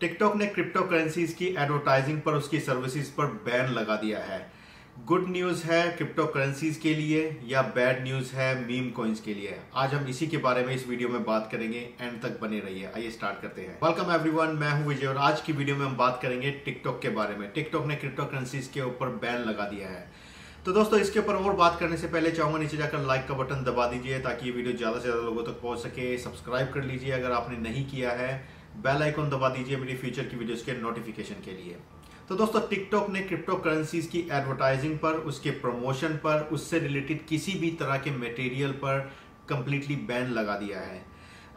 TikTok ने crypto currencies की advertising पर उसकी सर्विसेज़ पर बैन लगा दिया है। गुड न्यूज़ है क्रिप्टो करेंसीज के लिए या बैड न्यूज़ है मीम कॉइन्स के लिए? आज हम इसी के बारे में इस वीडियो में बात करेंगे। एंड तक बने रहिए, आइए स्टार्ट करते हैं। वेलकम एवरीवन मैं हूँ विजय और आज की वीडियो में हम बात करेंगे टिकटॉक के बारे में। टिकटॉक ने क्रिप्टो करेंसीज के ऊपर बैन लगा दिया है। तो दोस्तों, इसके ऊपर और बात करने से पहले चाहूँगा नीचे जाकर लाइक का बटन दबा दीजिए ताकि ये वीडियो ज़्यादा से ज़्यादा लोगों तक पहुँच सके। सब्सक्राइब कर लीजिए अगर आपने नहीं किया है। बेल आइकन दबा दीजिए मेरी फ्यूचर की वीडियोस के नोटिफिकेशन के लिए। तो दोस्तों टिकटॉक ने क्रिप्टो करेंसीज की एडवर्टाइजिंग पर, उसके प्रमोशन पर, उससे रिलेटेड किसी भी तरह के मटेरियल पर कंप्लीटली बैन लगा दिया है।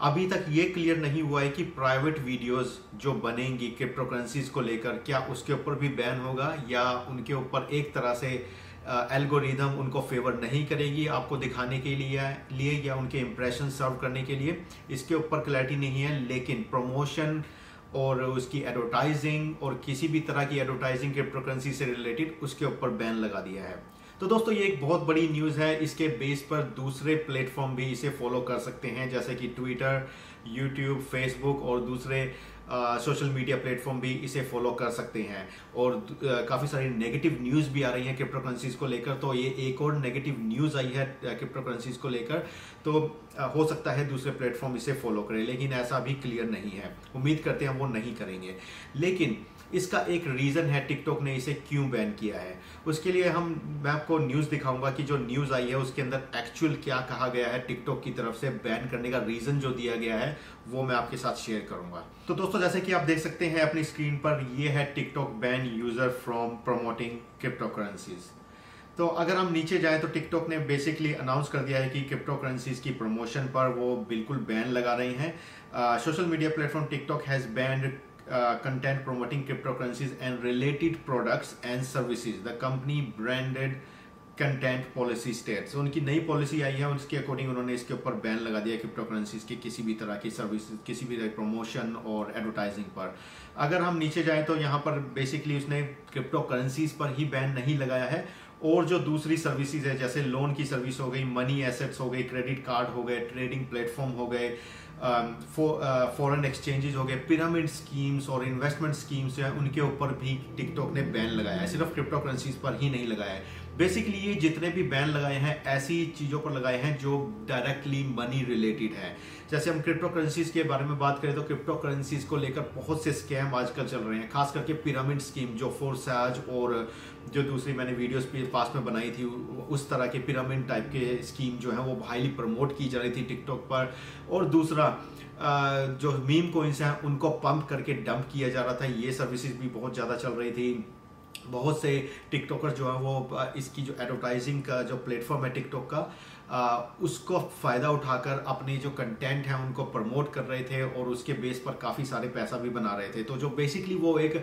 अभी तक ये क्लियर नहीं हुआ है कि प्राइवेट वीडियोस जो बनेंगी क्रिप्टो करेंसीज को लेकर, क्या उसके ऊपर भी बैन होगा या उनके ऊपर एक तरह से एल्गोरिदम उनको फेवर नहीं करेगी आपको दिखाने के लिए लिए या उनके इम्प्रेशन सर्व करने के लिए। इसके ऊपर क्लैरिटी नहीं है, लेकिन प्रमोशन और उसकी एडवर्टाइजिंग और किसी भी तरह की एडवर्टाइजिंग क्रिप्टो करेंसी से रिलेटेड उसके ऊपर बैन लगा दिया है। तो दोस्तों, ये एक बहुत बड़ी न्यूज़ है। इसके बेस पर दूसरे प्लेटफॉर्म भी इसे फॉलो कर सकते हैं, जैसे कि ट्विटर यूट्यूब फेसबुक और दूसरे सोशल मीडिया प्लेटफॉर्म भी इसे फॉलो कर सकते हैं। और काफ़ी सारी नेगेटिव न्यूज़ भी आ रही हैं क्रिप्टो करेंसीज को लेकर तो ये एक और नेगेटिव न्यूज़ आई है क्रिप्टो करेंसीज को लेकर। तो हो सकता है दूसरे प्लेटफॉर्म इसे फॉलो करें, लेकिन ऐसा भी क्लियर नहीं है। उम्मीद करते हैं वो नहीं करेंगे। लेकिन, इसका एक रीजन है टिकटॉक ने इसे क्यों बैन किया है? उसके लिए हम, मैं आपको न्यूज़ दिखाऊँगा कि जो न्यूज़ आई है, उसके अंदर एक्चुअल क्या कहा गया है टिकटॉक की तरफ़ से बैन करने का रीजन जो दिया गया है वो मैं आपके साथ शेयर करूँगा। तो दोस्तों जैसे कि आप देख सकते हैं अपनी स्क्रीन पर ये है TikTok ban user from promoting crypto currencies तो अगर हम नीचे जाएँ तो टिकटॉक ने बेसिकली अनाउंस कर दिया है कि क्रिप्टो करेंसीज की प्रमोशन पर वो बिल्कुल बैन लगा रही हैं। Social media platform TikTok has banned uh, content promoting cryptocurrencies and related products and services. The company branded content policy states उनकी नई पॉलिसी आई है, उसके अकॉर्डिंग उन्होंने इसके ऊपर बैन लगा दिया क्रिप्टो करेंसीज की किसी भी तरह की सर्विस किसी भी तरह प्रमोशन और एडवर्टाइजिंग पर। अगर हम नीचे जाएँ तो यहाँ पर बेसिकली उसने क्रिप्टो करेंसीज पर ही बैन नहीं लगाया है। और जो दूसरी सर्विसेज़ है, जैसे लोन की सर्विस हो गई मनी एसेट्स हो गई क्रेडिट कार्ड हो गए ट्रेडिंग प्लेटफॉर्म हो गए फॉरेन एक्सचेंजेस हो गए पिरामिड स्कीम्स और इन्वेस्टमेंट स्कीम्स जो है, उनके ऊपर भी टिकटॉक ने बैन लगाया है। सिर्फ़ क्रिप्टो करेंसीज पर ही नहीं लगाया है। बेसिकली ये जितने भी बैन लगाए हैं, ऐसी चीज़ों पर लगाए हैं जो डायरेक्टली मनी रिलेटेड है। जैसे हम क्रिप्टो करेंसीज के बारे में बात करें तो क्रिप्टो करेंसीज को लेकर बहुत से स्कैम आजकल चल रहे हैं, खास करके पिरामिड स्कीम जो फोरसाज और जो दूसरी मैंने वीडियोस पास में बनाई थी उस तरह के पिरामिड टाइप के स्कीम जो है वो हाईली प्रमोट की जा रही थी टिकटॉक पर। और दूसरा जो मीम कोइंस हैं उनको पंप करके डंप किया जा रहा था। ये सर्विसेज़ भी बहुत ज़्यादा चल रही थी। बहुत से टिकटॉकर जो है वो इसकी जो एडवर्टाइजिंग का जो प्लेटफॉर्म है टिकटॉक का आ, उसको फ़ायदा उठाकर अपने जो कंटेंट हैं उनको प्रमोट कर रहे थे और उसके बेस पर काफ़ी सारे पैसा भी बना रहे थे। तो जो बेसिकली वो एक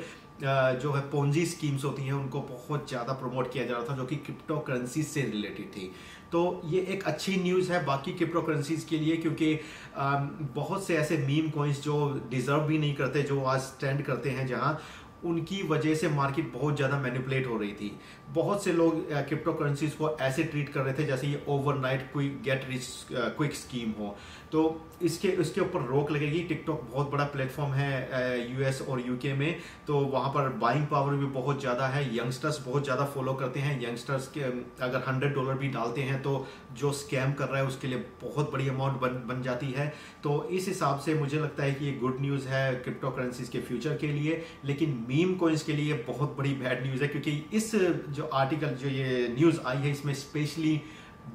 जो है पोंजी स्कीम्स होती हैं, उनको बहुत ज़्यादा प्रमोट किया जा रहा था, जो कि क्रिप्टो करेंसी से रिलेटेड थी। तो ये एक अच्छी न्यूज़ है बाकी क्रिप्टो करेंसीज के लिए, क्योंकि बहुत से ऐसे मीम कॉइन्स जो डिज़र्व भी नहीं करते, जो आज स्टैंड करते हैं जहाँ, उनकी वजह से मार्केट बहुत ज़्यादा मैनिपुलेट हो रही थी। बहुत से लोग क्रिप्टो करेंसीज को ऐसे ट्रीट कर रहे थे जैसे ये overnight quick get rich quick scheme हो। तो इसके इसके ऊपर रोक लगेगी। टिकटॉक बहुत बड़ा प्लेटफॉर्म है यूएस और यूके में। तो वहाँ पर बाइंग पावर भी बहुत ज़्यादा है। यंगस्टर्स बहुत ज़्यादा फॉलो करते हैं। यंगस्टर्स के अगर हंड्रेड डॉलर भी डालते हैं तो जो स्कैम कर रहा है उसके लिए बहुत बड़ी अमाउंट बन बन जाती है। तो इस हिसाब से मुझे लगता है कि ये गुड न्यूज़ है क्रिप्टो करेंसीज के फ्यूचर के लिए। लेकिन मीम कोइंस के लिए बहुत बड़ी बैड न्यूज़ है, क्योंकि इस जो आर्टिकल जो ये न्यूज़ आई है, इसमें स्पेशली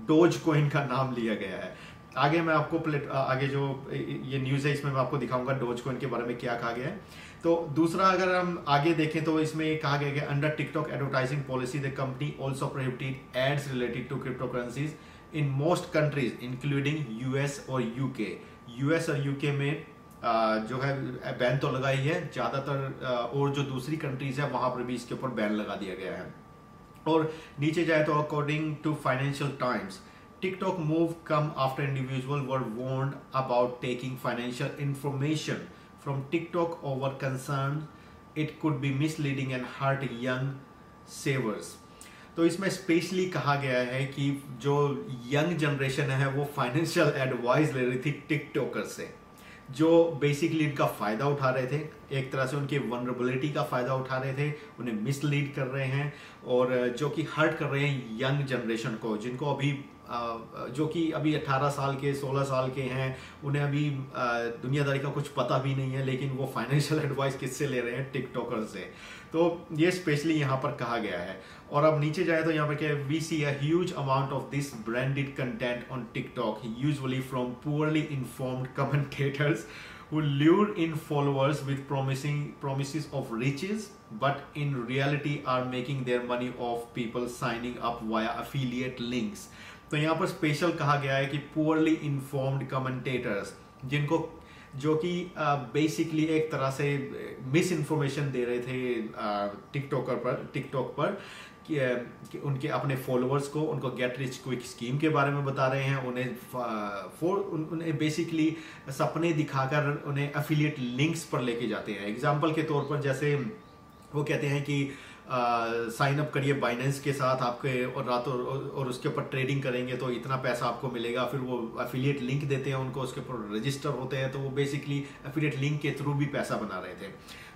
डोज कोइन का नाम लिया गया है। आगे मैं आपको प्लेट आगे जो ये न्यूज़ है, इसमें मैं आपको दिखाऊँगा डोज कोइन के बारे में क्या कहा गया है। तो दूसरा अगर हम आगे देखें तो इसमें कहा गया है under TikTok advertising policy the company also prohibited ads related to crypto currencies in most countries including US और यूके यूएस और यूके में जो है बैन तो लगाई है, ज़्यादातर और जो दूसरी कंट्रीज़ है, वहाँ पर भी इसके ऊपर बैन लगा दिया गया है। और नीचे जाए तो according to Financial Times TikTok move come after individual were warned about taking financial information from TikTok over concern it could be misleading and hurt young savers तो इसमें स्पेशली कहा गया है कि जो यंग जनरेशन है वो फाइनेंशियल एडवाइस ले रही थी टिकटॉकर से। जो बेसिकली इनका फ़ायदा उठा रहे थे, एक तरह से उनकी वनरेबिलिटी का फ़ायदा उठा रहे थे, उन्हें मिसलीड कर रहे हैं, और, जो कि हर्ट कर रहे हैं यंग जनरेशन को, जिनको अभी जो कि अभी 18 साल के 16 साल के हैं, उन्हें अभी दुनियादारी का कुछ पता भी नहीं है, लेकिन वो फाइनेंशियल एडवाइस किससे ले रहे हैं? टिकटॉकर से। तो ये स्पेशली यहाँ पर कहा गया है। और अब नीचे जाए तो यहाँ पर क्या we see huge amount of this branded content on TikTok usually from poorly informed commentators who lure in followers with promising, promises of riches, but in reality are making their money off people signing up via affiliate links. तो यहाँ पर special कहा गया है कि poorly informed commentators जिनको जो कि बेसिकली uh, एक तरह से मिस इन्फॉर्मेशन दे रहे थे टिकटॉकर uh, पर टिकटॉक पर कि, uh, कि उनके अपने फॉलोअर्स को उनको गेट रिच क्विक स्कीम के बारे में बता रहे हैं उन्हें फॉर उन, उन्हें बेसिकली सपने दिखाकर उन्हें अफिलिएट लिंक्स पर लेके जाते हैं। एग्ज़ाम्पल के तौर पर जैसे वो कहते हैं कि साइन अप करिए बाइनेंस के साथ आपके और रात और, और उसके ऊपर ट्रेडिंग करेंगे तो इतना पैसा आपको मिलेगा। फिर वो एफिलिएट लिंक देते हैं उनको उसके ऊपर रजिस्टर होते हैं। तो वो बेसिकली एफिलिएट लिंक के थ्रू भी पैसा बना रहे थे।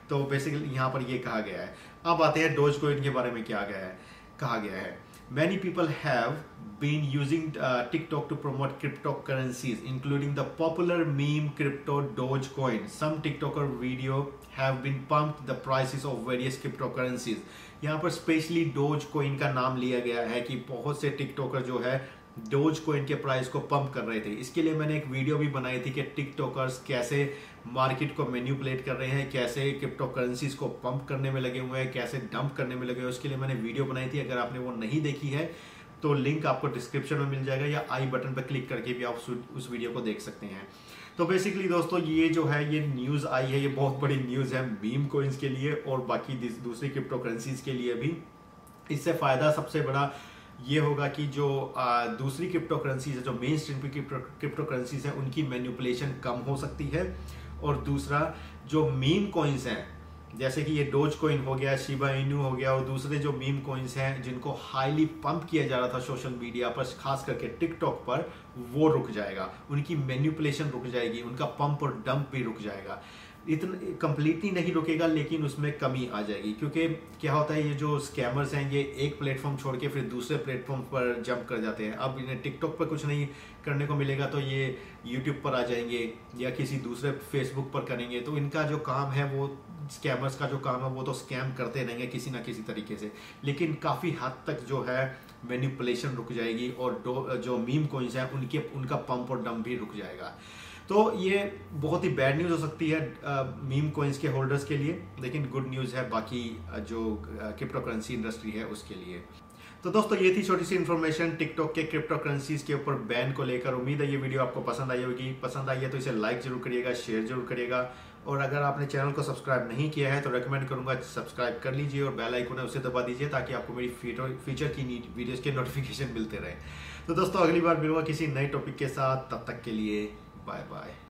तो बेसिकली यहाँ पर ये कहा गया है। अब आते हैं डोज कोइन के बारे में क्या गया है कहा गया है। Many people have been using uh, TikTok to promote cryptocurrencies, including the popular meme crypto Dogecoin. Some TikToker video have been pumped the prices of various cryptocurrencies. यहाँ पर स्पेशली डोज कोइन का नाम लिया गया है कि बहुत से टिकटॉकर जो है डोज कोइन के प्राइस को पंप कर रहे थे। इसके लिए मैंने एक वीडियो भी बनाई थी कि टिकटॉकर्स कैसे मार्केट को मैन्यूपलेट कर रहे हैं, कैसे क्रिप्टो करेंसीज को पंप करने में लगे हुए हैं, कैसे डंप करने में लगे हुए हैं। उसके लिए मैंने वीडियो बनाई थी, अगर आपने वो नहीं देखी है तो लिंक आपको डिस्क्रिप्शन में मिल जाएगा या आई बटन पर क्लिक करके भी आप उस वीडियो को देख सकते हैं। तो बेसिकली दोस्तों, ये जो है, ये न्यूज़ आई है, ये बहुत बड़ी न्यूज़ है बीम कोइंस के लिए और बाकी दूसरी क्रिप्टो करेंसीज के लिए भी। इससे फ़ायदा सबसे बड़ा ये होगा कि जो दूसरी क्रिप्टो करेंसीज है, जो मेन स्ट्रीम की क्रिप्टो करेंसीज है, उनकी मैन्युपुलेशन कम हो सकती है। और दूसरा, जो मीम कॉइन्स हैं, जैसे कि ये डोज कॉइन हो गया शिबा इनू हो गया, और दूसरे जो मीम कॉइन्स हैं, जिनको हाईली पंप किया जा रहा था सोशल मीडिया पर, खास करके टिकटॉक पर, वो रुक जाएगा। उनकी मैन्युपुलेशन रुक जाएगी, उनका पंप और डंप भी रुक जाएगा। इतना कंप्लीटली नहीं रुकेगा, लेकिन उसमें कमी आ जाएगी। क्योंकि क्या होता है, ये जो स्कैमर्स हैं, ये एक प्लेटफॉर्म छोड़ के फिर दूसरे प्लेटफॉर्म पर जंप कर जाते हैं। अब इन्हें टिकटॉक पर कुछ नहीं करने को मिलेगा तो ये यूट्यूब पर आ जाएँगे या किसी दूसरे फेसबुक पर करेंगे। तो इनका जो काम है, वो स्कैमर्स का जो काम है, वो तो स्कैम करते रहेंगे किसी ना किसी तरीके से। लेकिन काफ़ी हद तक जो है मैनिपुलेशन रुक जाएगी और जो मीम कोइंस हैं, उनके, उनका पंप और डम भी रुक जाएगा। तो ये बहुत ही बैड न्यूज़ हो सकती है मीम कोइंस के होल्डर्स के लिए, लेकिन गुड न्यूज़ है, बाकी जो क्रिप्टो करेंसी इंडस्ट्री है उसके लिए। तो दोस्तों, ये थी छोटी सी इन्फॉर्मेशन टिकटॉक के क्रिप्टो करेंसीज के ऊपर बैन को लेकर। उम्मीद है ये वीडियो आपको पसंद आई होगी। पसंद आई है तो इसे लाइक ज़रूर करिएगा शेयर ज़रूर करिएगा। और अगर आपने चैनल को सब्सक्राइब नहीं किया है तो रेकमेंड करूँगा सब्सक्राइब कर लीजिए और बेल आइकन है उसे दबा दीजिए, ताकि आपको मेरी फीचर की वीडियोस के नोटिफिकेशन मिलते रहे। तो दोस्तों, अगली बार मिलूँगा किसी नए टॉपिक के साथ। तब तक के लिए Bye bye.